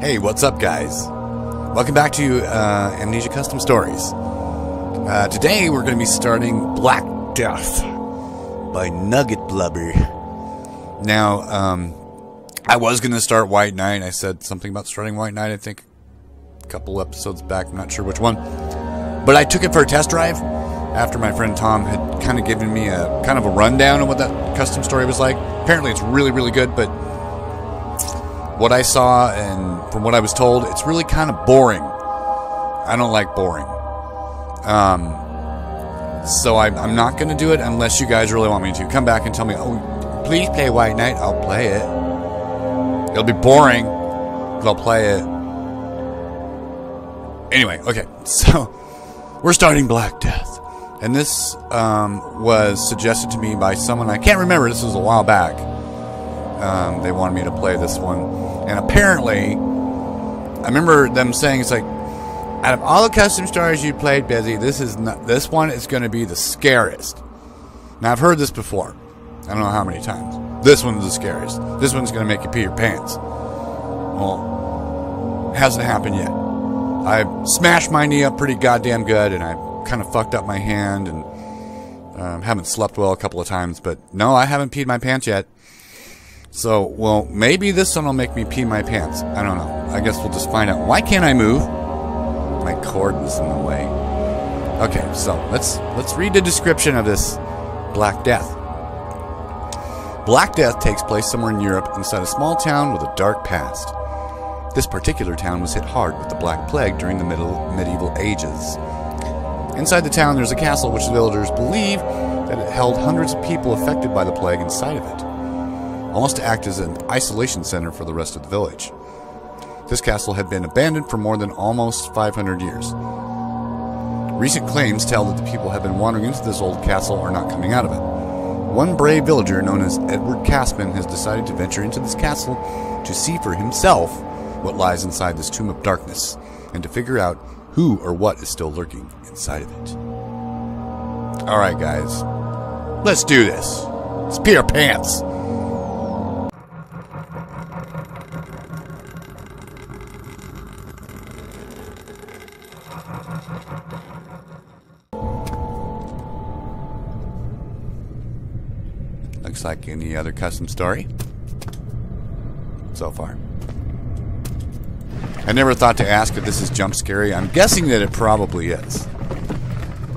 Hey, what's up, guys? Welcome back to uh, Amnesia Custom Stories. Uh, today we're going to be starting Black Death by Nugget Blubber. Now, um, I was going to start White Knight. I said something about starting White Knight, I think, a couple episodes back. I'm not sure which one. But I took it for a test drive after my friend Tom had kind of given me a kind of a rundown of what that custom story was like. Apparently, it's really, really good, but what I saw and from what I was told, it's really kind of boring. I don't like boring. Um, so I, I'm not going to do it unless you guys really want me to. Come back and tell me, oh, please play White Knight. I'll play it. It'll be boring, but I'll play it. Anyway, okay, so we're starting Black Death. And this um, was suggested to me by someone, I can't remember, this was a while back. Um, they wanted me to play this one. And apparently, I remember them saying it's like, out of all the custom stories you played, Busy, this is not, this one is going to be the scariest. Now I've heard this before. I don't know how many times. This one's the scariest. This one's going to make you pee your pants. Well, hasn't happened yet. I smashed my knee up pretty goddamn good, and I kind of fucked up my hand, and um, haven't slept well a couple of times. But no, I haven't peed my pants yet. So, well, maybe this one will make me pee my pants. I don't know. I guess we'll just find out. Why can't I move? My cord was in the way. Okay, so let's let's read the description of this Black Death. Black Death takes place somewhere in Europe inside a small town with a dark past. This particular town was hit hard with the Black Plague during the middle medieval ages. Inside the town, there's a castle which the villagers believe that it held hundreds of people affected by the plague inside of it almost to act as an isolation center for the rest of the village. This castle had been abandoned for more than almost 500 years. Recent claims tell that the people have been wandering into this old castle or not coming out of it. One brave villager known as Edward Caspin has decided to venture into this castle to see for himself what lies inside this tomb of darkness and to figure out who or what is still lurking inside of it. Alright, guys. Let's do this. Let's pee our pants. Any other custom story so far. I never thought to ask if this is jump scary. I'm guessing that it probably is.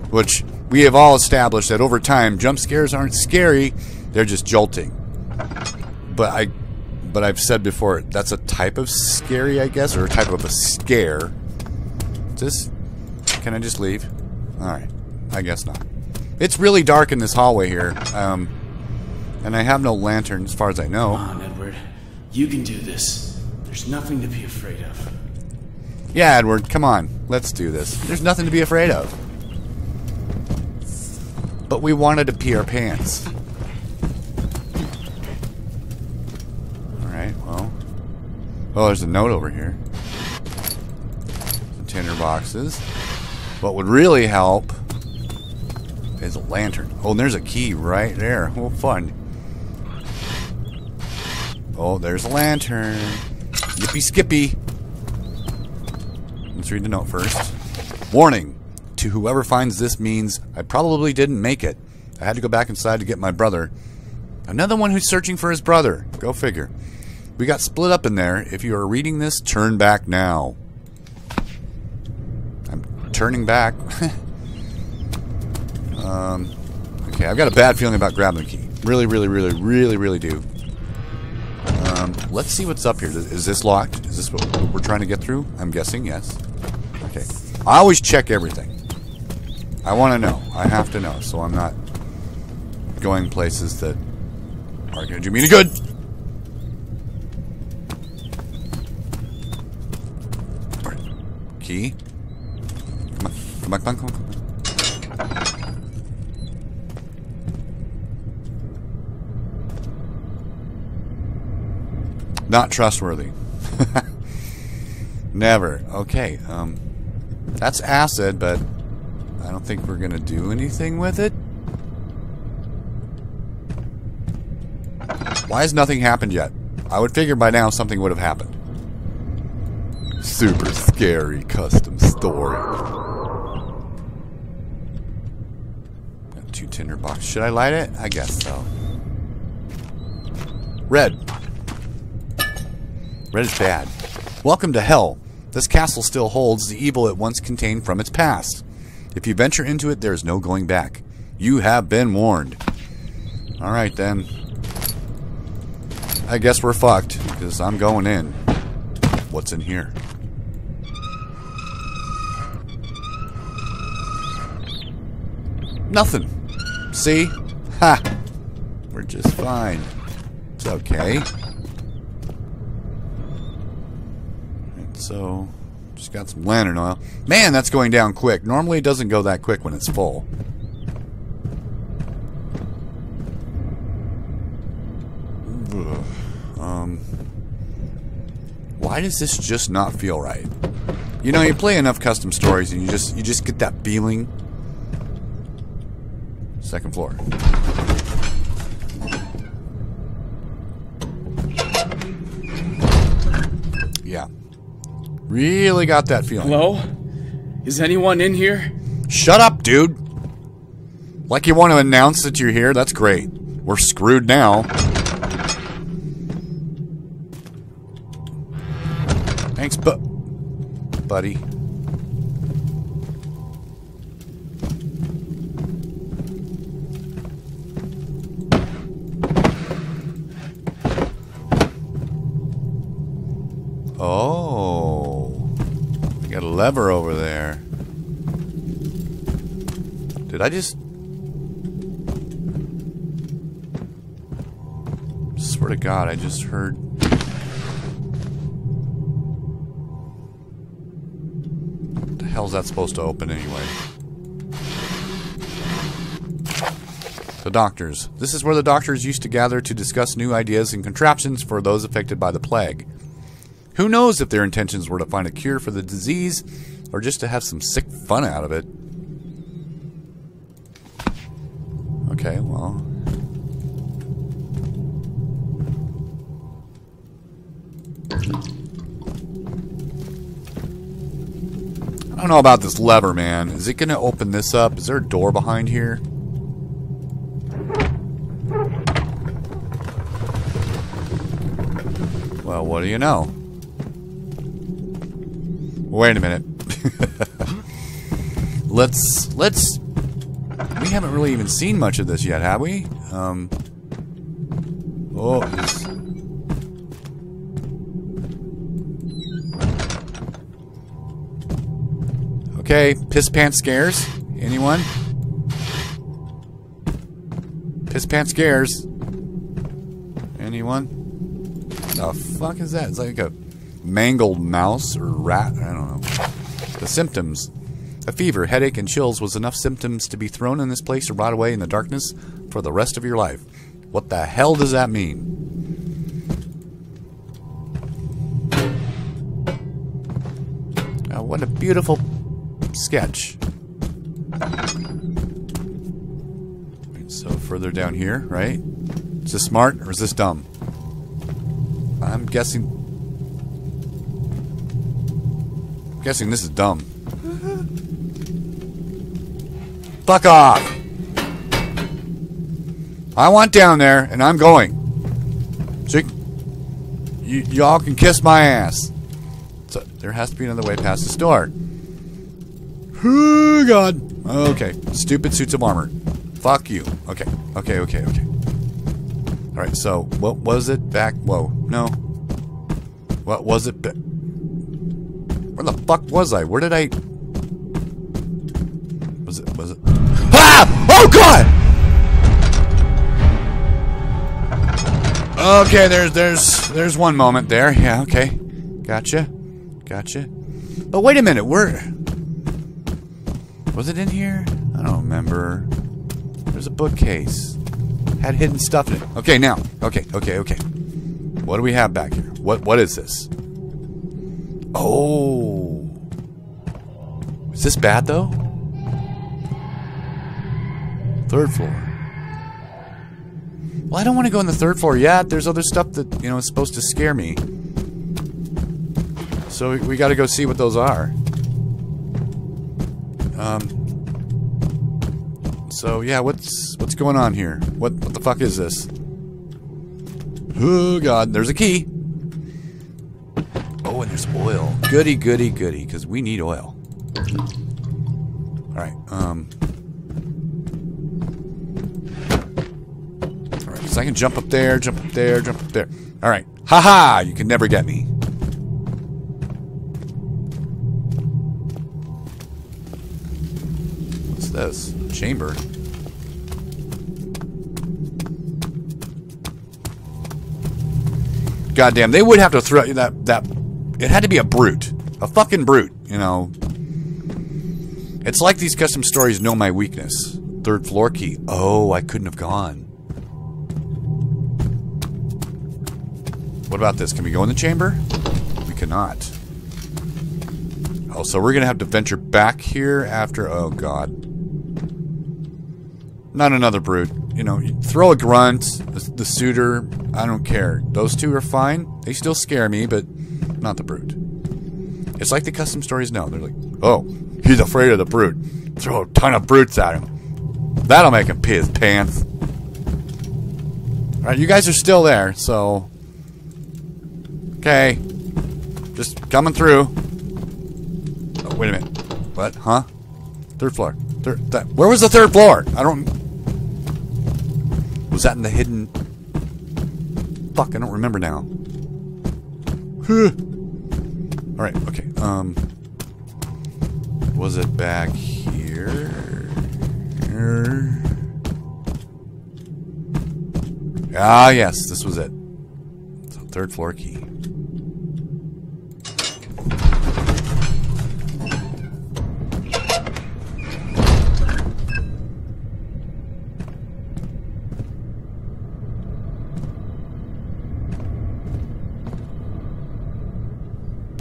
Which we have all established that over time jump scares aren't scary, they're just jolting. But I but I've said before that's a type of scary, I guess, or a type of a scare. Just can I just leave? All right. I guess not. It's really dark in this hallway here. Um and I have no lantern as far as I know. Come on, Edward. You can do this. There's nothing to be afraid of. Yeah, Edward, come on. Let's do this. There's nothing to be afraid of. But we wanted to pee our pants. Alright, well. Oh, there's a note over here. Some tinder boxes. What would really help is a lantern. Oh, and there's a key right there. Oh, fun. Oh, there's a lantern. Yippee skippy. Let's read the note first. Warning. To whoever finds this means I probably didn't make it. I had to go back inside to get my brother. Another one who's searching for his brother. Go figure. We got split up in there. If you are reading this, turn back now. I'm turning back. um, okay, I've got a bad feeling about grabbing the key. Really, really, really, really, really do. Let's see what's up here. Is this locked? Is this what we're trying to get through? I'm guessing, yes. Okay. I always check everything. I want to know. I have to know, so I'm not going places that are going to do me any good. Key. Come on. Come on, come on, come on, Not trustworthy. Never. Okay, um, that's acid, but I don't think we're going to do anything with it. Why has nothing happened yet? I would figure by now something would have happened. Super scary custom story. Got two tinder box. Should I light it? I guess so. Red. Red is bad. Welcome to hell. This castle still holds the evil it once contained from its past. If you venture into it, there is no going back. You have been warned. Alright then. I guess we're fucked, because I'm going in. What's in here? Nothing. See? Ha! We're just fine. It's okay. So, just got some lantern oil. Man, that's going down quick. Normally it doesn't go that quick when it's full. Um, why does this just not feel right? You know, you play enough custom stories and you just you just get that feeling. Second floor. Yeah. Really got that feeling. Hello? Is anyone in here? Shut up, dude. Like you want to announce that you're here? That's great. We're screwed now. Thanks, bu- buddy. Did I just... Swear to God, I just heard... What the hell's that supposed to open anyway? The doctors. This is where the doctors used to gather to discuss new ideas and contraptions for those affected by the plague. Who knows if their intentions were to find a cure for the disease or just to have some sick fun out of it. Okay, well. I don't know about this lever, man. Is it going to open this up? Is there a door behind here? Well, what do you know? Wait a minute. let's let's we haven't really even seen much of this yet, have we? Um Oh, Okay, piss pants scares. Anyone? Piss pants scares. Anyone? The fuck is that? It's like a mangled mouse or rat. I don't know. The symptoms. A fever, headache, and chills was enough symptoms to be thrown in this place to rot away in the darkness for the rest of your life. What the hell does that mean? Oh, what a beautiful sketch. So further down here, right? Is this smart or is this dumb? I'm guessing I'm guessing this is dumb. Fuck off! I want down there, and I'm going. So you, y'all can kiss my ass. So there has to be another way past this door. Oh God. Okay. Stupid suits of armor. Fuck you. Okay. Okay. Okay. Okay. All right. So what was it back? Whoa. No. What was it? Where the fuck was I? Where did I? Was it? Was it? Ah! Oh God! Okay, there's there's there's one moment there. Yeah, okay. Gotcha. Gotcha. Oh, wait a minute, we're Was it in here? I don't remember. There's a bookcase. Had hidden stuff in it. Okay, now. Okay, okay, okay. What do we have back here? What what is this? Oh. Is this bad though? Third floor. Well, I don't want to go on the third floor yet. There's other stuff that, you know, is supposed to scare me. So we, we got to go see what those are. Um. So yeah, what's what's going on here? What what the fuck is this? Oh god, there's a key. Oh, and there's oil. Goody, goody, goody, because we need oil. Alright, um... Alright, so I can jump up there, jump up there, jump up there. Alright. Haha! You can never get me. What's this? Chamber. Goddamn, they would have to throw that that it had to be a brute. A fucking brute, you know. It's like these custom stories know my weakness. Third floor key. Oh, I couldn't have gone. What about this? Can we go in the chamber? We cannot. Oh, so we're going to have to venture back here after... Oh, God. Not another brute. You know, throw a grunt, the, the suitor, I don't care. Those two are fine. They still scare me, but not the brute. It's like the custom stories know. They're like, oh, he's afraid of the brute. Throw a ton of brutes at him. That'll make him pee his pants. Alright, you guys are still there, so... Okay. Just coming through. Oh, wait a minute. What? Huh? Third floor. Third, that, where was the third floor? I don't... Was that in the hidden... Fuck, I don't remember now. Alright, okay. Um... Was it back here? Ah, yes, this was it. So, third floor key.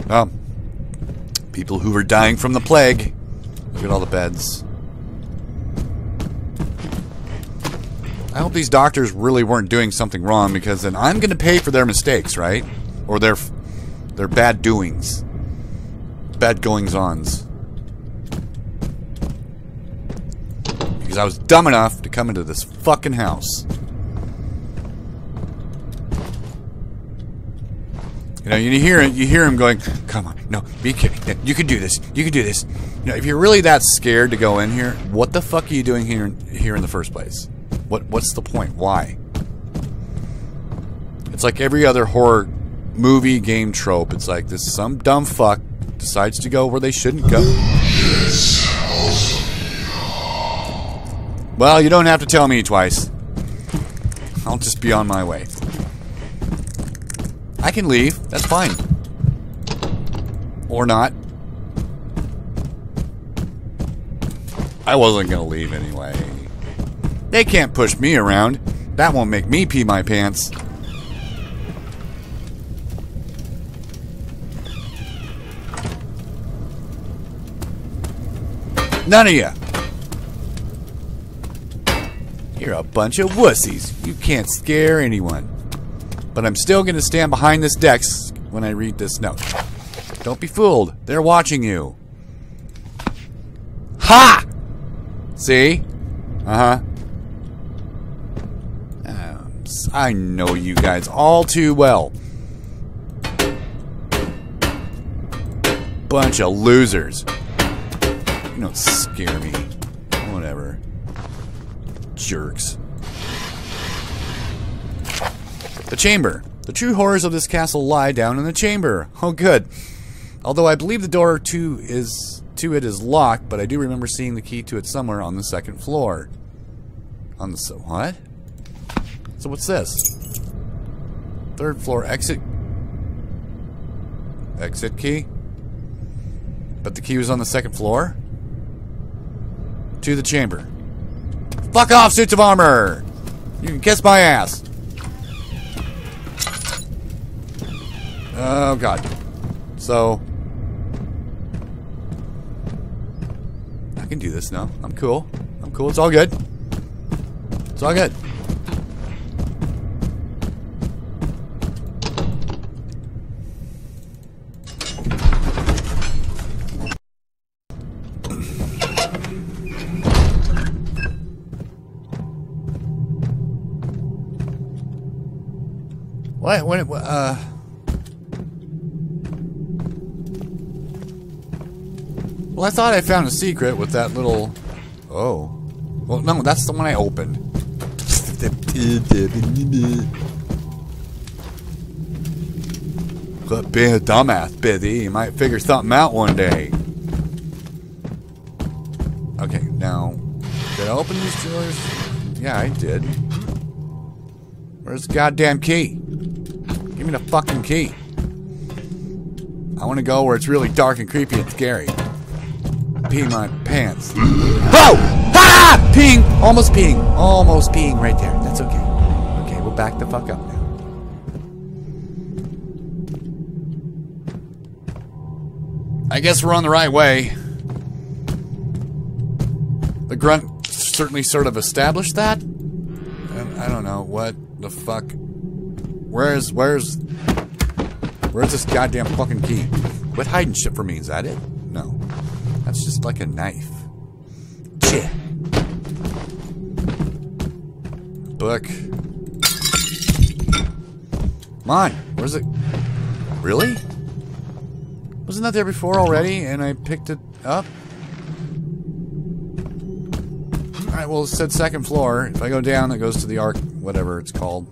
Oh. People who were dying from the plague. Look at all the beds. I hope these doctors really weren't doing something wrong because then I'm going to pay for their mistakes, right? Or their their bad doings. Bad goings-ons. Because I was dumb enough to come into this fucking house. You know, you hear you hear him going, "Come on, no, be kidding. You can do this. You can do this." You know, if you're really that scared to go in here, what the fuck are you doing here here in the first place? What what's the point? Why? It's like every other horror movie game trope. It's like this some dumb fuck decides to go where they shouldn't go. Well, you don't have to tell me twice. I'll just be on my way. I can leave. That's fine. Or not. I wasn't going to leave anyway. They can't push me around. That won't make me pee my pants. None of you. You're a bunch of wussies. You can't scare anyone. But I'm still going to stand behind this desk when I read this note. Don't be fooled. They're watching you. Ha! See? Uh-huh. Um, I know you guys all too well. Bunch of losers. You don't scare me. Whatever. Jerks. The chamber. The true horrors of this castle lie down in the chamber. Oh, good. Although I believe the door to is to it is locked, but I do remember seeing the key to it somewhere on the second floor. On the so what? So what's this? Third floor exit. Exit key. But the key was on the second floor. To the chamber. Fuck off, suits of armor! You can kiss my ass. Oh, God. So... I can do this now. I'm cool. I'm cool. It's all good. It's all good. What? What? Uh. Well, I thought I found a secret with that little. Oh. Well, no, that's the one I opened. Quit being a dumbass, Biddy. You might figure something out one day. Okay, now, did I open these drawers? Yeah, I did. Where's the goddamn key? Give me the fucking key. I want to go where it's really dark and creepy and scary. Pee my pants. Whoa! Ah! Peeing! Almost peeing. Almost peeing right there. That's okay. Okay, we'll back the fuck up now. I guess we're on the right way. The grunt certainly sort of established that. I don't know what the fuck. Where's where's where's this goddamn fucking key? Quit hiding shit from me. Is that it? That's just like a knife. Shit. Book. Come on. Where's it? Really? Wasn't that there before already? And I picked it up. Alright, well, it said second floor. If I go down, it goes to the arc, whatever it's called.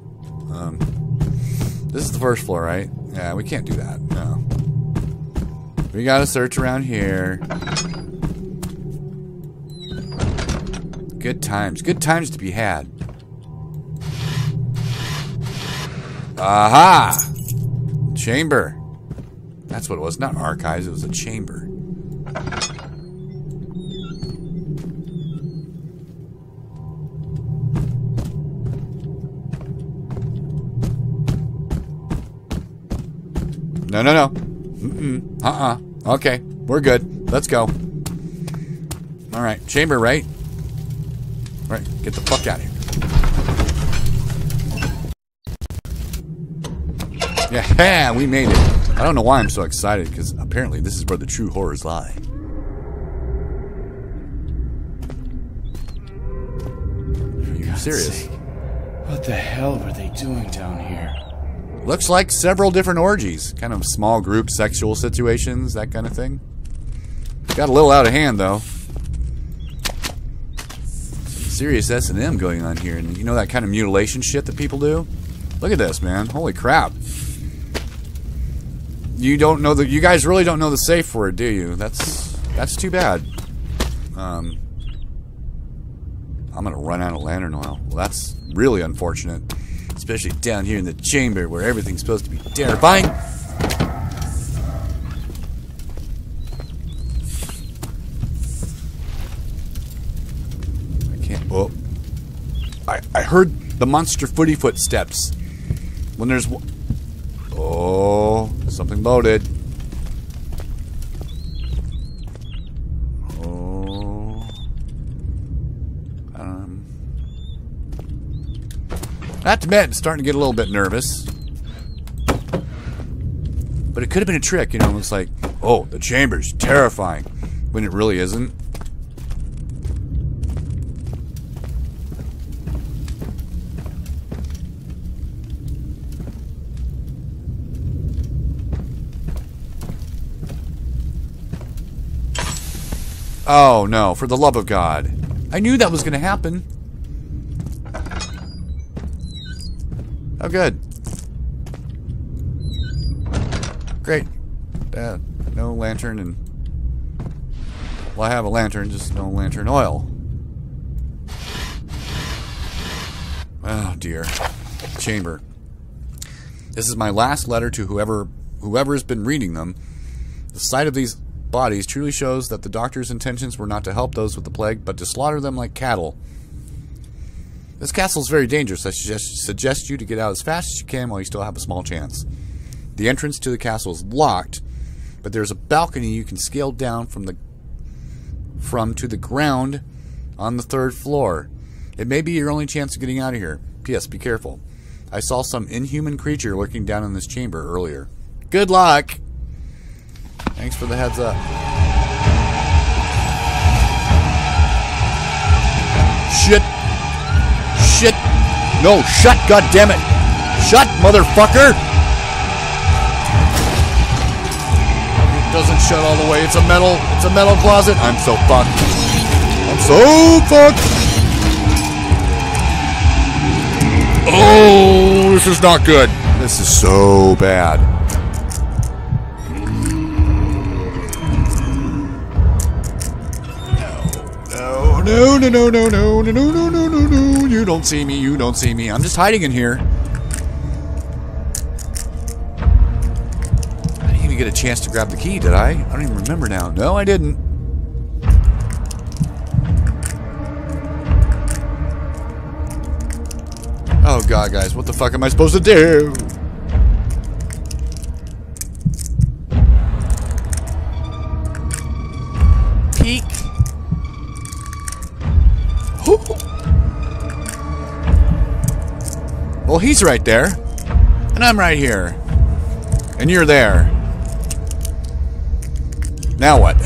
Um, this is the first floor, right? Yeah, we can't do that. No. We gotta search around here. Good times. Good times to be had. Aha! Chamber. That's what it was. Not archives, it was a chamber. No, no, no. Mm-mm. Uh-uh. Okay. We're good. Let's go. All right. Chamber, right? All right. Get the fuck out of here. Yeah, we made it. I don't know why I'm so excited, because apparently this is where the true horrors lie. Are you serious? Sake. What the hell were they doing down here? Looks like several different orgies. Kind of small group sexual situations, that kind of thing. Got a little out of hand, though. Some serious S&M going on here. And you know that kind of mutilation shit that people do? Look at this, man. Holy crap. You don't know the... You guys really don't know the safe word, do you? That's... That's too bad. Um... I'm gonna run out of lantern oil. Well, that's really unfortunate. Especially down here in the chamber where everything's supposed to be terrifying. I can't. Oh. I, I heard the monster footy footsteps. When there's. Oh, something loaded. Oh. Um. To admit, starting to get a little bit nervous. But it could have been a trick, you know, it's like, oh, the chamber's terrifying, when it really isn't. Oh no, for the love of God. I knew that was going to happen. Oh, good. Great. Uh, no lantern and... Well, I have a lantern, just no lantern oil. Oh, dear. Chamber. This is my last letter to whoever whoever has been reading them. The sight of these bodies truly shows that the doctor's intentions were not to help those with the plague, but to slaughter them like cattle. This castle is very dangerous. I suggest, suggest you to get out as fast as you can while you still have a small chance. The entrance to the castle is locked, but there's a balcony you can scale down from the from to the ground on the third floor. It may be your only chance of getting out of here. P.S. Be careful. I saw some inhuman creature lurking down in this chamber earlier. Good luck! Thanks for the heads up. Shit! No, shut, God damn it! Shut, motherfucker! It doesn't shut all the way. It's a metal. It's a metal closet. I'm so fucked. I'm so fucked. Oh, this is not good. This is so bad. No, no, no, no, no, no, no, no, no, no, no. You don't see me. You don't see me. I'm just hiding in here. I didn't even get a chance to grab the key, did I? I don't even remember now. No, I didn't. Oh god, guys, what the fuck am I supposed to do? Well, he's right there. And I'm right here. And you're there. Now what?